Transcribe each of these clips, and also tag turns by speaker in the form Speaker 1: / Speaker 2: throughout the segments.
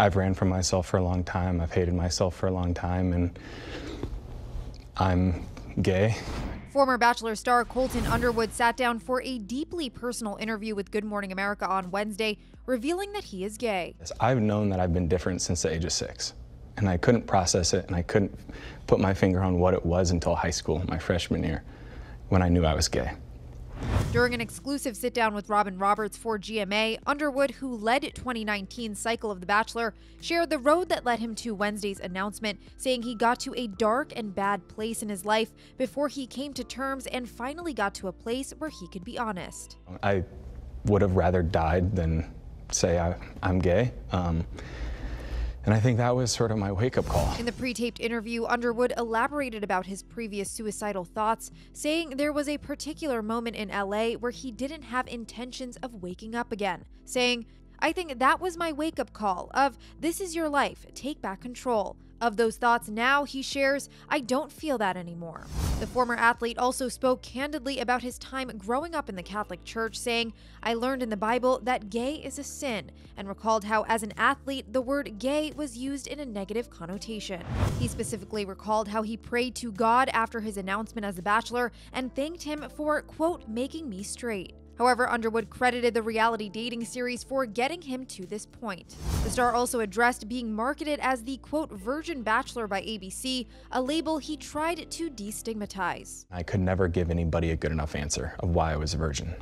Speaker 1: I've ran from myself for a long time. I've hated myself for a long time, and I'm gay.
Speaker 2: Former Bachelor star Colton Underwood sat down for a deeply personal interview with Good Morning America on Wednesday, revealing that he is gay.
Speaker 1: I've known that I've been different since the age of six, and I couldn't process it, and I couldn't put my finger on what it was until high school, my freshman year, when I knew I was gay.
Speaker 2: During an exclusive sit down with Robin Roberts for GMA, Underwood, who led 2019's cycle of The Bachelor, shared the road that led him to Wednesday's announcement, saying he got to a dark and bad place in his life before he came to terms and finally got to a place where he could be honest.
Speaker 1: I would have rather died than say I, am gay. Um, and I think that was sort of my wake up call.
Speaker 2: In the pre taped interview, Underwood elaborated about his previous suicidal thoughts, saying there was a particular moment in LA where he didn't have intentions of waking up again, saying, I think that was my wake up call of this is your life, take back control. Of those thoughts now, he shares, I don't feel that anymore. The former athlete also spoke candidly about his time growing up in the Catholic Church, saying, I learned in the Bible that gay is a sin, and recalled how, as an athlete, the word gay was used in a negative connotation. He specifically recalled how he prayed to God after his announcement as a bachelor and thanked him for, quote, making me straight. However, Underwood credited the reality dating series for getting him to this point. The star also addressed being marketed as the quote virgin bachelor by ABC, a label he tried to destigmatize.
Speaker 1: I could never give anybody a good enough answer of why I was a virgin.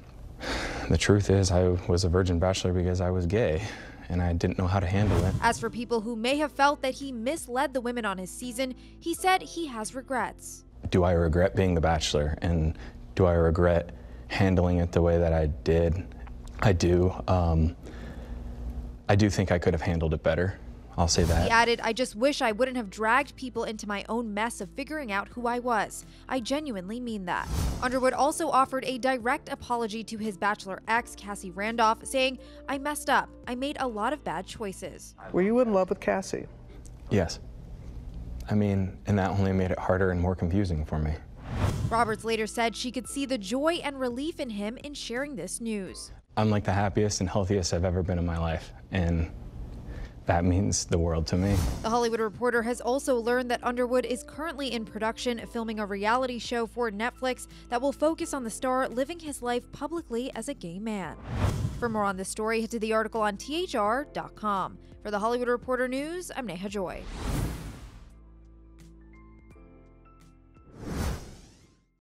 Speaker 1: The truth is, I was a virgin bachelor because I was gay and I didn't know how to handle it.
Speaker 2: As for people who may have felt that he misled the women on his season, he said he has regrets.
Speaker 1: Do I regret being the bachelor? And do I regret handling it the way that I did. I do. Um, I do think I could have handled it better. I'll say that.
Speaker 2: He added, I just wish I wouldn't have dragged people into my own mess of figuring out who I was. I genuinely mean that. Underwood also offered a direct apology to his bachelor ex, Cassie Randolph, saying, I messed up. I made a lot of bad choices.
Speaker 3: Were you in love with Cassie?
Speaker 1: Yes. I mean, and that only made it harder and more confusing for me.
Speaker 2: Roberts later said she could see the joy and relief in him in sharing this news.
Speaker 1: I'm like the happiest and healthiest I've ever been in my life, and that means the world to me.
Speaker 2: The Hollywood Reporter has also learned that Underwood is currently in production filming a reality show for Netflix that will focus on the star living his life publicly as a gay man. For more on this story, head to the article on THR.com. For the Hollywood Reporter News, I'm Neha Joy.